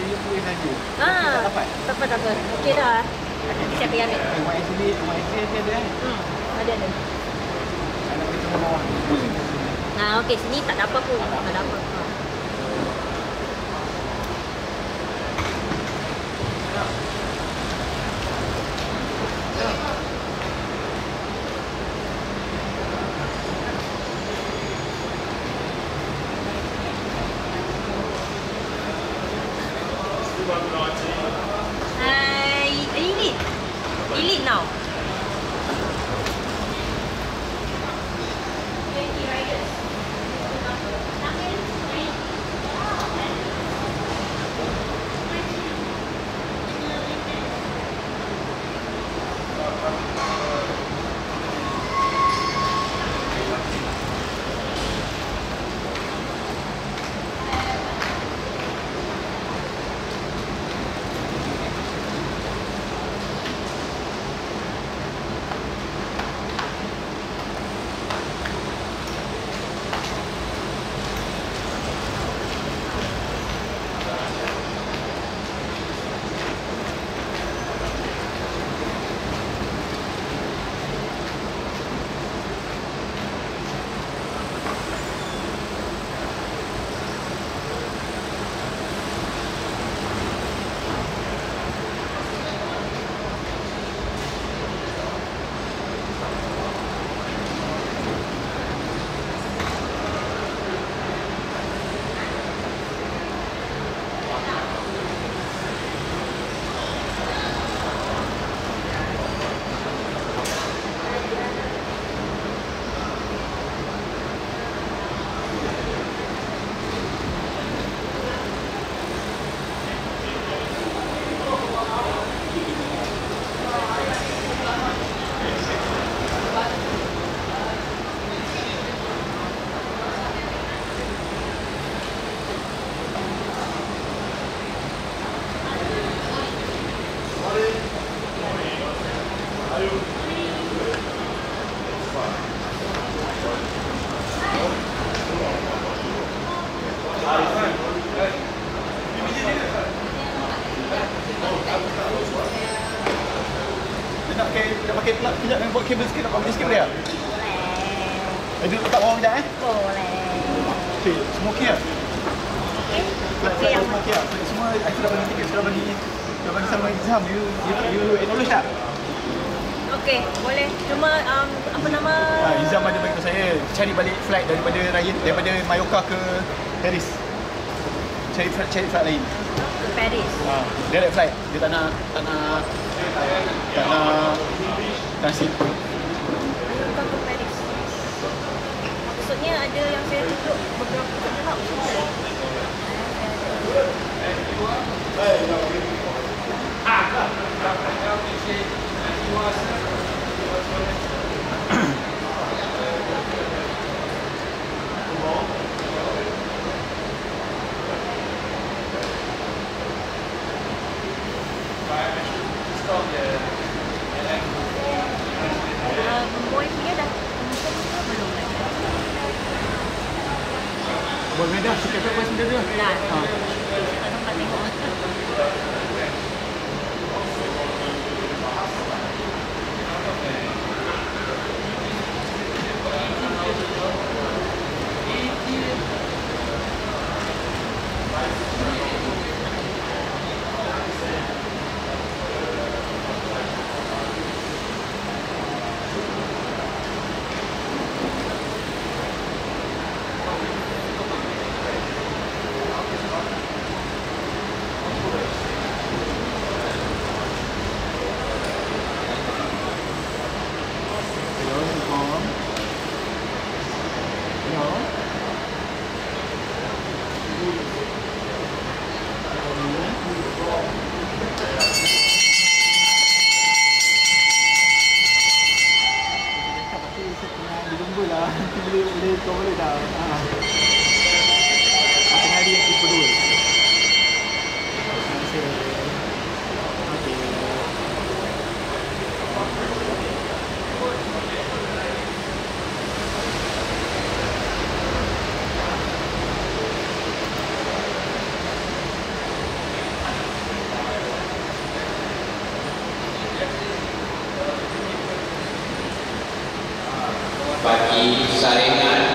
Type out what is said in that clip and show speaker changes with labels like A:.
A: dia tu yang laju. Ha. Tak apa.
B: Tak apa Okey dah.
A: Okay. saya
B: yang ambil?
A: Yang YSD, yang YSD ada eh?
B: Hmm. Ada ada.
A: Ada kita bawah.
B: Ha okey sini tak ada apa pun. Tak ada apa. Hai, elite. Elite now. Dia
A: nak pakai nak pakai plug kejap nak buat kabel sikit nak pakai sikit boleh tak? Eh, duduk letak bawah kejap eh.
B: Boleh.
A: Okey, semua okey tak? Okey.
B: Okey. yang semua
A: okey tak? Semua aku dah bagi tiket, sudah bagi dah bagi sama Izham. You you you acknowledge tak?
B: Okey, boleh. Cuma um, apa nama? Ha, Izam ada bagi
A: tahu saya cari balik flight daripada Ryan daripada Mallorca ke Paris. Cari flight cari flight lain.
B: Paris.
A: Ha, direct flight. Dia tak nak tak nak tak nak transit. Bukan
B: ke Paris. Maksudnya ada yang saya tunjuk beberapa tempat hotel. Um,
A: Boleh dah sikit apa sendiri dah.
B: Dah. Ha.
A: Boleh dah. Ha. Tengah hari yang. Terima kasih. Okey.
C: bagi saringan